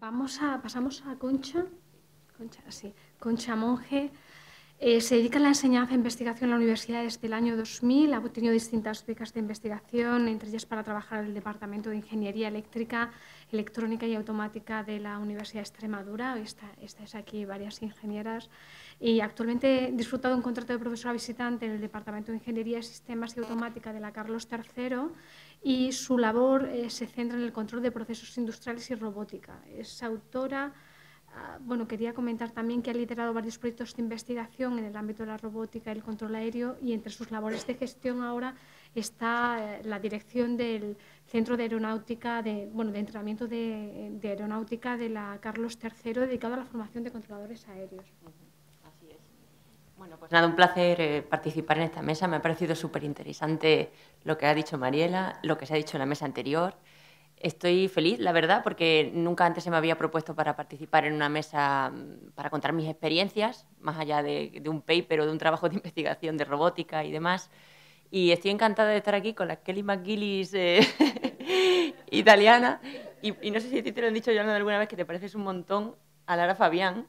Vamos a, pasamos a Concha. Concha, sí. Concha Monge. Eh, se dedica a la enseñanza e investigación en la universidad desde el año 2000. Ha tenido distintas becas de investigación, entre ellas para trabajar en el Departamento de Ingeniería Eléctrica, Electrónica y Automática de la Universidad de Extremadura. Esta, es aquí varias ingenieras. Y actualmente disfruta de un contrato de profesora visitante en el Departamento de Ingeniería, Sistemas y Automática de la Carlos III y su labor eh, se centra en el control de procesos industriales y robótica. Es autora Ah, bueno, quería comentar también que ha liderado varios proyectos de investigación en el ámbito de la robótica y el control aéreo y entre sus labores de gestión ahora está eh, la dirección del Centro de Aeronáutica, de, bueno, de entrenamiento de, aeronáutica de la Carlos III dedicado a la formación de controladores aéreos. Bueno, pues nada, un placer eh, participar en esta mesa. Me ha parecido súper interesante lo que ha dicho Mariela, lo que se ha dicho en la mesa anterior. Estoy feliz, la verdad, porque nunca antes se me había propuesto para participar en una mesa mm, para contar mis experiencias, más allá de, un paper o de un trabajo de investigación de robótica y demás. Y estoy encantada de estar aquí con la Kelly McGillis eh, italiana. Y, no sé si te lo han dicho yo alguna vez que te pareces un montón a Lara Fabián.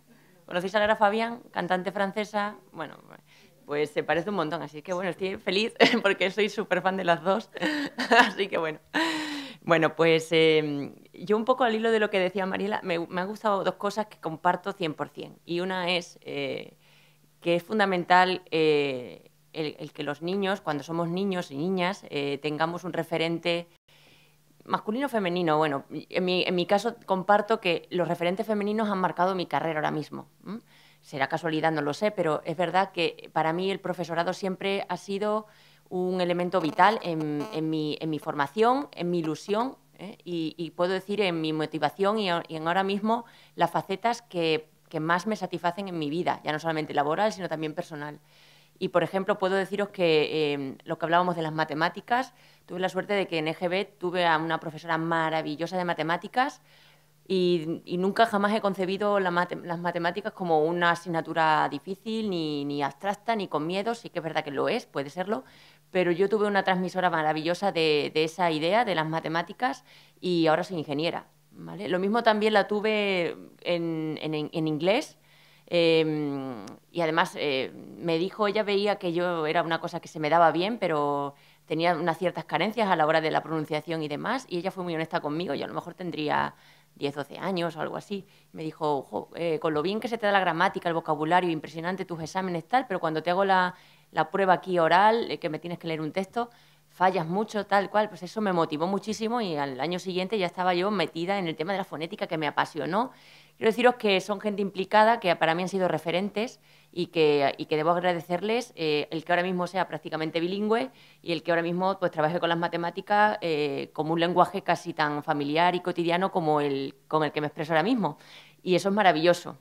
¿Conocéis a Lara Fabián, cantante francesa? Bueno, pues se parece un montón. Así que bueno, estoy feliz porque soy súper fan de las dos. así que bueno. Bueno, pues em, yo un poco al hilo de lo que decía Mariela, me, me han gustado dos cosas que comparto 100%. Y una es eh, que es fundamental eh, el, que los niños, cuando somos niños y niñas, eh, tengamos un referente masculino o femenino. Bueno, en mi, en mi, caso comparto que los referentes femeninos han marcado mi carrera ahora mismo. Será casualidad, no lo sé, pero es verdad que para mí el profesorado siempre ha sido un elemento vital en, mi, en mi, formación, en mi ilusión ¿eh? y, puedo decir en mi motivación y, en ahora mismo las facetas que, que, más me satisfacen en mi vida, ya no solamente laboral, sino también personal. Y, por ejemplo, puedo deciros que em, lo que hablábamos de las matemáticas, tuve la suerte de que en EGB tuve a una profesora maravillosa de matemáticas, y, nunca jamás he concebido las matemáticas como una asignatura difícil, ni, ni, abstracta, ni con miedo. Sí que es verdad que lo es, puede serlo, pero yo tuve una transmisora maravillosa de, esa idea de las matemáticas y ahora soy ingeniera. Lo mismo también la tuve en, inglés. Em, y además eh, me dijo, ella veía que yo era una cosa que se me daba bien, pero tenía unas ciertas carencias a la hora de la pronunciación y demás, y ella fue muy honesta conmigo, yo a lo mejor tendría 10, 12 años o algo así. Me dijo, eh, con lo bien que se te da la gramática, el vocabulario, impresionante tus exámenes, tal, pero cuando te hago la, la prueba aquí oral, eh, que me tienes que leer un texto, fallas mucho, tal cual, pues eso me motivó muchísimo y al año siguiente ya estaba yo metida en el tema de la fonética que me apasionó. Quiero deciros que son gente implicada, que para mí han sido referentes y que, y que debo agradecerles eh, el que ahora mismo sea prácticamente bilingüe y el que ahora mismo pues trabaje con las matemáticas eh, como un lenguaje casi tan familiar y cotidiano como el con el que me expreso ahora mismo y eso es maravilloso.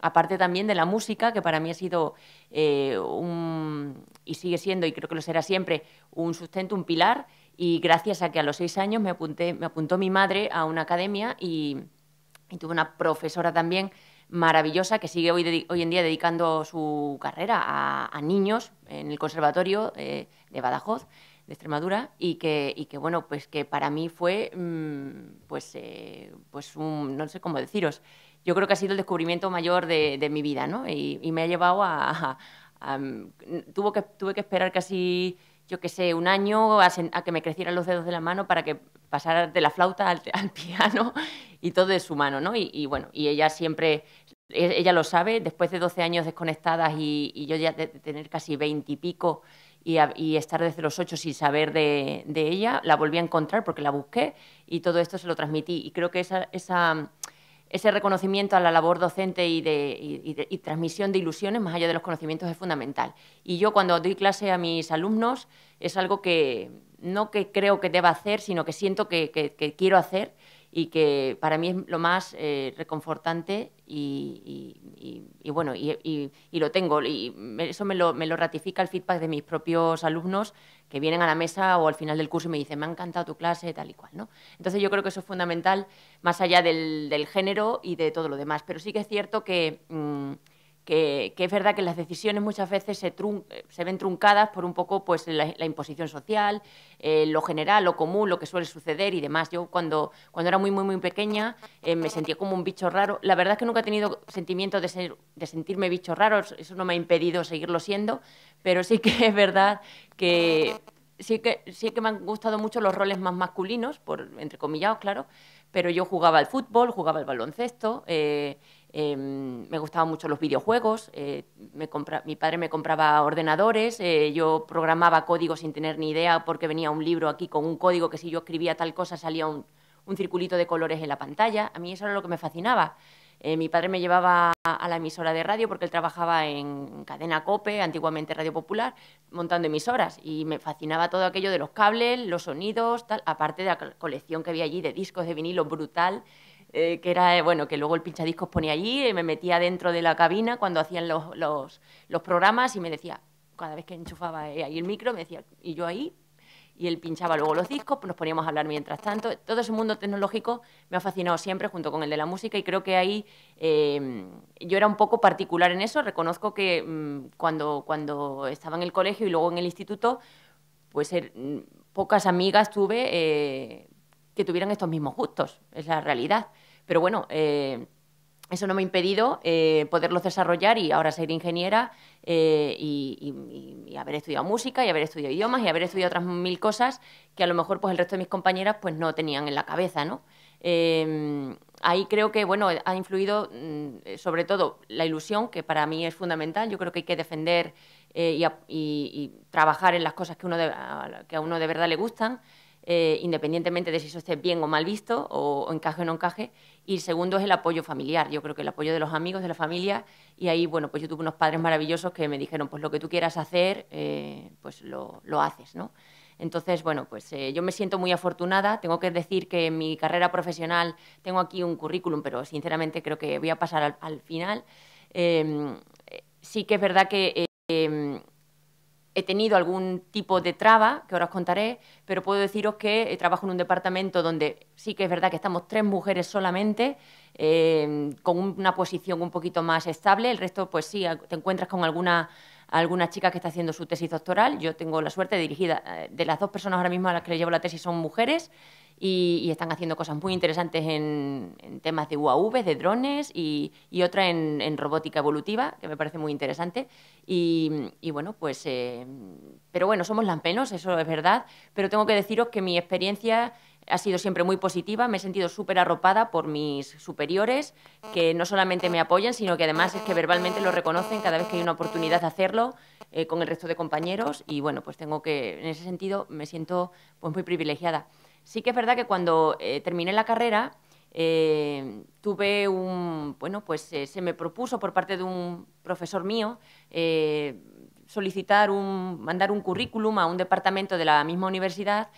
Aparte también de la música, que para mí ha sido eh, un, y sigue siendo, y creo que lo será siempre, un sustento, un pilar, y gracias a que a los seis años me, apunté, me apuntó mi madre a una academia y, tuve una profesora también maravillosa que sigue hoy, hoy en día dedicando su carrera a, niños en el Conservatorio eh, de Badajoz de Extremadura y que, y que bueno pues que para mí fue mm, pues eh, pues un no sé cómo deciros yo creo que ha sido el descubrimiento mayor de, mi vida, ¿no? Y, me ha llevado a, tuvo que, tuve que esperar casi, yo qué sé, un año a, que me crecieran los dedos de la mano para que pasara de la flauta al, piano y todo de su mano, ¿no? Y, bueno, y ella siempre, e, ella lo sabe, después de 12 años desconectadas y, yo ya de, tener casi 20 y pico y, estar desde los 8 sin saber de, de, ella, la volví a encontrar porque la busqué y todo esto se lo transmití. Y creo que esa, esa ese reconocimiento a la labor docente y, de, transmisión de ilusiones, más allá de los conocimientos, es fundamental. Y yo cuando doy clase a mis alumnos es algo que no que creo que deba hacer, sino que siento que quiero hacer y que para mí es lo más eh, reconfortante y, bueno, y, lo tengo. Y eso me lo, me lo, ratifica el feedback de mis propios alumnos que vienen a la mesa o al final del curso y me dicen, me ha encantado tu clase, tal y cual. ¿no? Entonces yo creo que eso es fundamental más allá del, género y de todo lo demás. Pero sí que es cierto que... Mm, que, es verdad que las decisiones muchas veces se, se ven truncadas por un poco pues, la, imposición social, eh, lo general, lo común, lo que suele suceder y demás. Yo cuando, cuando era muy, muy, muy pequeña eh, me sentía como un bicho raro. La verdad es que nunca he tenido sentimiento de, ser, de sentirme bicho raro, eso no me ha impedido seguirlo siendo, pero sí que es verdad que sí que, sí que me han gustado mucho los roles más masculinos, por entrecomillados, claro, pero yo jugaba al fútbol, jugaba al baloncesto, eh, em, me gustaban mucho los videojuegos, eh, mi padre me compraba ordenadores, eh, yo programaba código sin tener ni idea porque venía un libro aquí con un código que si yo escribía tal cosa salía un, un circulito de colores en la pantalla. A mí eso era lo que me fascinaba. Eh, mi padre me llevaba a la emisora de radio porque él trabajaba en cadena COPE, antiguamente Radio Popular, montando emisoras y me fascinaba todo aquello de los cables, los sonidos, tal, aparte de la colección que había allí de discos de vinilo brutal. Eh, que era, bueno, que luego el pinchadiscos ponía allí, y me metía dentro de la cabina cuando hacían los, los, los programas y me decía, cada vez que enchufaba ahí el micro, me decía, y yo ahí y él pinchaba luego los discos, nos poníamos a hablar mientras tanto. Todo ese mundo tecnológico me ha fascinado siempre junto con el de la música y creo que ahí eh, yo era un poco particular en eso. Reconozco que mm, cuando, cuando estaba en el colegio y luego en el instituto, pues er, mm, pocas amigas tuve eh, que tuvieran estos mismos gustos, es la realidad. Pero bueno, eh, eso no me ha impedido eh, poderlos desarrollar y ahora ser ingeniera eh, y, haber estudiado música y haber estudiado idiomas y haber estudiado otras mil cosas que a lo mejor pues el resto de mis compañeras pues no tenían en la cabeza, ¿no? Ahí creo que bueno ha influido mm, sobre todo la ilusión que para mí es fundamental. Yo creo que hay que defender y, trabajar en las cosas que, uno que a uno de verdad le gustan. Eh, independientemente de si eso esté bien o mal visto, o, encaje o no encaje. Y segundo es el apoyo familiar. Yo creo que el apoyo de los amigos, de la familia. Y ahí, bueno, pues yo tuve unos padres maravillosos que me dijeron, pues lo que tú quieras hacer, eh, pues lo, haces, ¿no? Entonces, bueno, pues eh, yo me siento muy afortunada. Tengo que decir que en mi carrera profesional tengo aquí un currículum, pero sinceramente creo que voy a pasar al, final. Em, sí que es verdad que em, he tenido algún tipo de traba, que ahora os contaré, pero puedo deciros que trabajo en un departamento donde sí que es verdad que estamos tres mujeres solamente, eh, con una posición un poquito más estable. El resto, pues sí, te encuentras con alguna, alguna chica que está haciendo su tesis doctoral. Yo tengo la suerte de dirigida, eh, de las dos personas ahora mismo a las que le llevo la tesis son mujeres y, están haciendo cosas muy interesantes en, temas de UAV, de drones y, otra en, robótica evolutiva, que me parece muy interesante. Y, bueno, pues, eh, pero bueno, somos lampenos, eso es verdad, pero tengo que deciros que mi experiencia ha sido siempre muy positiva, me he sentido súper arropada por mis superiores, que no solamente me apoyan, sino que además es que verbalmente lo reconocen cada vez que hay una oportunidad de hacerlo eh, con el resto de compañeros y bueno, pues tengo que, en ese sentido, me siento pues, muy privilegiada. Sí que es verdad que cuando eh, terminé la carrera eh, tuve un, bueno, pues eh, se me propuso por parte de un profesor mío solicitar un, mandar un currículum a un departamento de la misma universidad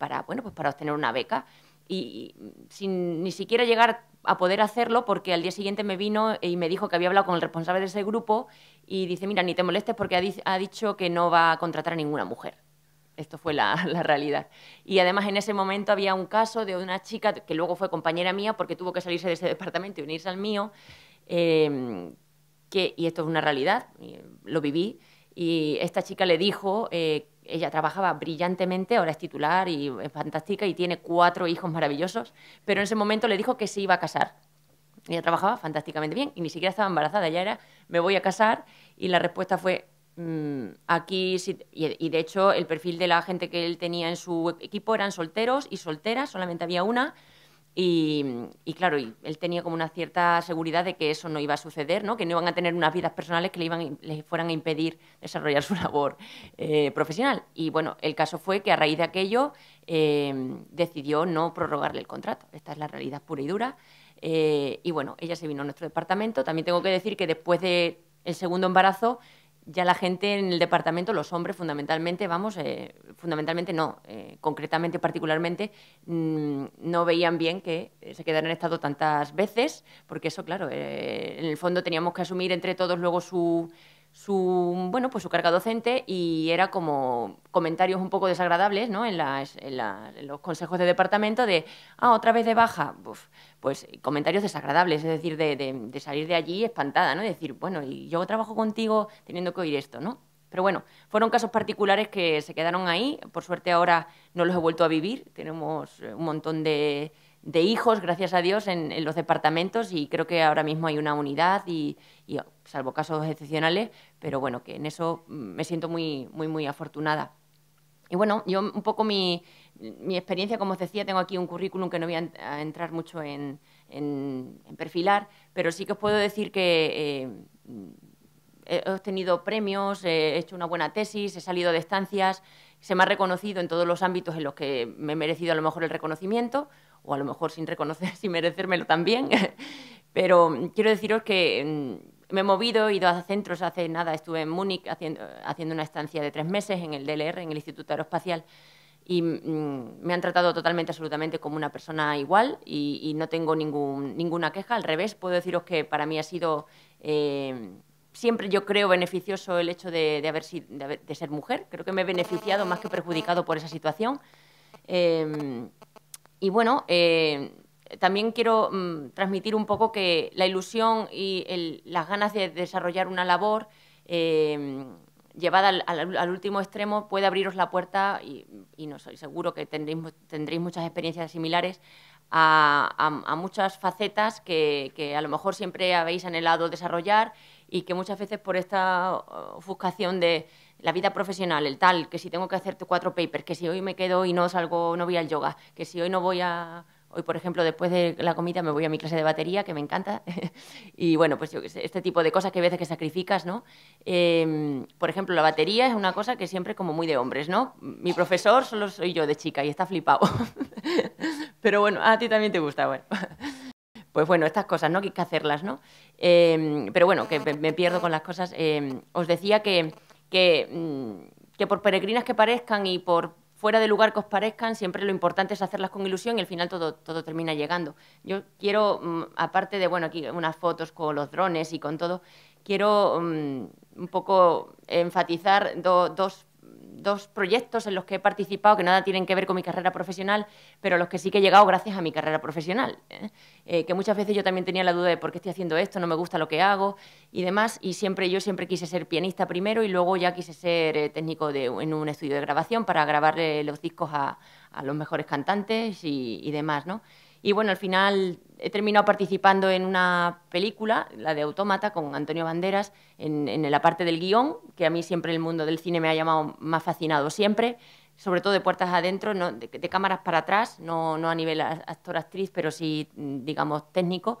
para, bueno, pues para obtener una beca y, sin ni siquiera llegar a poder hacerlo porque al día siguiente me vino y me dijo que había hablado con el responsable de ese grupo y dice, mira, ni te molestes porque ha dicho que no va a contratar a ninguna mujer. Esto fue la, realidad. Y además en ese momento había un caso de una chica que luego fue compañera mía porque tuvo que salirse de ese departamento y unirse al mío, em, que, y esto es una realidad, lo viví, y esta chica le dijo, eh, ella trabajaba brillantemente, ahora es titular y es fantástica y tiene cuatro hijos maravillosos, pero en ese momento le dijo que se iba a casar. Ella trabajaba fantásticamente bien y ni siquiera estaba embarazada, ya era, me voy a casar, y la respuesta fue, aquí, y, de hecho, el perfil de la gente que él tenía en su equipo eran solteros y solteras, solamente había una. Y, claro, él tenía como una cierta seguridad de que eso no iba a suceder, ¿no? que no iban a tener unas vidas personales que le, iban, le fueran a impedir desarrollar su labor eh, profesional. Y bueno, el caso fue que a raíz de aquello eh, decidió no prorrogarle el contrato. Esta es la realidad pura y dura. Eh, y bueno, ella se vino a nuestro departamento. También tengo que decir que después del el segundo embarazo ya la gente en el departamento, los hombres fundamentalmente, vamos, eh, fundamentalmente no, eh, concretamente, particularmente, mm, no veían bien que se quedara en estado tantas veces, porque eso, claro, eh, en el fondo teníamos que asumir entre todos luego su, su, bueno, pues su carga docente y era como comentarios un poco desagradables ¿no? en, los consejos de departamento de, ah, otra vez de baja, pues comentarios desagradables, es decir, de, salir de allí espantada, ¿no? decir, bueno, y yo trabajo contigo teniendo que oír esto, ¿no? Pero bueno, fueron casos particulares que se quedaron ahí. Por suerte ahora no los he vuelto a vivir. Tenemos un montón de, de hijos, gracias a Dios, en, los departamentos y creo que ahora mismo hay una unidad y, salvo casos excepcionales, pero bueno, que en eso me siento muy, muy, muy afortunada. Y bueno, yo un poco mi, experiencia, como os decía, tengo aquí un currículum que no voy a, entrar mucho en, perfilar, pero sí que os puedo decir que eh, he obtenido premios, he hecho una buena tesis, he salido de estancias, se me ha reconocido en todos los ámbitos en los que me he merecido a lo mejor el reconocimiento, o a lo mejor sin reconocer, sin merecérmelo también. Pero quiero deciros que mm, me he movido, he ido a centros hace nada, estuve en Múnich haciendo, haciendo una estancia de tres meses en el DLR, en el Instituto Aeroespacial, y mm, me han tratado totalmente, absolutamente como una persona igual y, no tengo ningún, ninguna queja. Al revés, puedo deciros que para mí ha sido eh, siempre, yo creo, beneficioso el hecho de, haber, de, ser mujer. Creo que me he beneficiado más que perjudicado por esa situación. Eh, y bueno, eh, también quiero mm, transmitir un poco que la ilusión y las ganas de desarrollar una labor eh, llevada al, último extremo puede abriros la puerta, y, no soy seguro que tendréis, tendréis muchas experiencias similares, a, muchas facetas que, que, a lo mejor siempre habéis anhelado desarrollar y que muchas veces por esta uh, ofuscación de la vida profesional, el tal, que si tengo que hacerte cuatro papers, que si hoy me quedo y no salgo, no voy al yoga, que si hoy no voy a... Hoy, por ejemplo, después de la comida me voy a mi clase de batería, que me encanta. y bueno, pues yo, este tipo de cosas que a veces que sacrificas, ¿no? Em, por ejemplo, la batería es una cosa que siempre como muy de hombres, ¿no? Mi profesor solo soy yo de chica y está flipado. Pero bueno, a ti también te gusta, bueno. pues bueno, estas cosas, ¿no? Que hay que hacerlas, ¿no? Em, pero bueno, que me pierdo con las cosas. Em, os decía que Mm, que, por peregrinas que parezcan y por fuera de lugar que os parezcan, siempre lo importante es hacerlas con ilusión y al final todo, todo termina llegando. Yo quiero, mm, aparte de, bueno, aquí unas fotos con los drones y con todo, quiero mm, un poco enfatizar dos dos proyectos en los que he participado que nada tienen que ver con mi carrera profesional, pero los que sí que he llegado gracias a mi carrera profesional. ¿eh? Eh, que muchas veces yo también tenía la duda de por qué estoy haciendo esto, no me gusta lo que hago y demás. Y siempre yo siempre quise ser pianista primero y luego ya quise ser eh, técnico de, en un estudio de grabación para grabarle los discos a, a los mejores cantantes y demás, ¿no? Y bueno, al final he terminado participando en una película, la de Autómata, con Antonio Banderas, en, la parte del guion, que a mí siempre el mundo del cine me ha llamado más fascinado siempre, sobre todo de puertas adentro, de, cámaras para atrás, no, no a nivel actor-actriz, pero sí, digamos, técnico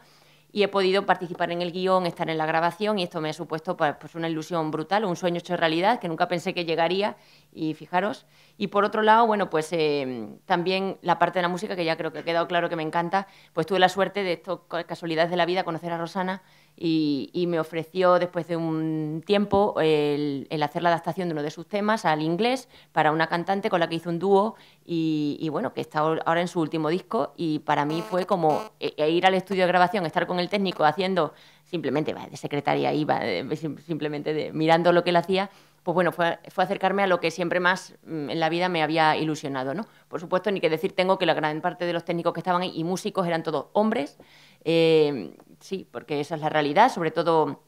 y he podido participar en el guion, estar en la grabación y esto me ha supuesto pues, pues, una ilusión brutal, un sueño hecho realidad que nunca pensé que llegaría y fijaros. Y por otro lado, bueno, pues eh, también la parte de la música, que ya creo que ha quedado claro que me encanta, pues tuve la suerte de esto, casualidades de la vida, conocer a Rosana y, me ofreció después de un tiempo el, hacer la adaptación de uno de sus temas al inglés para una cantante con la que hizo un dúo y, bueno, que está ahora en su último disco y para mí fue como e, e ir al estudio de grabación, estar con el técnico haciendo simplemente de secretaria iba, simplemente de, mirando lo que él hacía pues bueno, fue, fue, acercarme a lo que siempre más mm, en la vida me había ilusionado, ¿no? Por supuesto, ni que decir tengo que la gran parte de los técnicos que estaban ahí y músicos eran todos hombres, eh, sí, porque esa es la realidad, sobre todo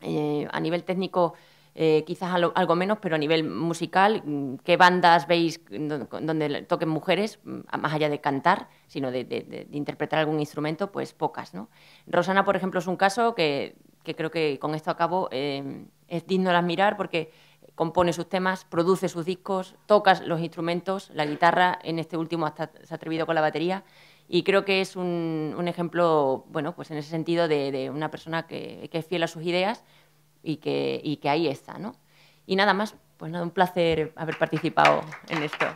eh, a nivel técnico eh, quizás algo, menos, pero a nivel musical, mm, ¿qué bandas veis donde toquen mujeres, mm, más allá de cantar, sino de, interpretar algún instrumento? Pues pocas, ¿no? Rosana, por ejemplo, es un caso que, creo que con esto acabo, es digno de admirar porque compone sus temas, produce sus discos, toca los instrumentos, la guitarra, en este último hasta se ha atrevido con la batería. Y creo que es un, ejemplo, bueno, pues en ese sentido de, una persona que, es fiel a sus ideas y que, y que ahí está, ¿no? Y nada más, pues nada, un placer haber participado en esto.